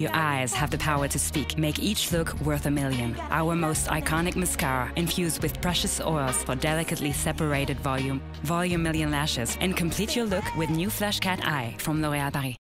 Your eyes have the power to speak. Make each look worth a million. Our most iconic mascara, infused with precious oils for delicately separated volume. Volume Million Lashes. And complete your look with new Flash Cat Eye from L'Oréal Paris.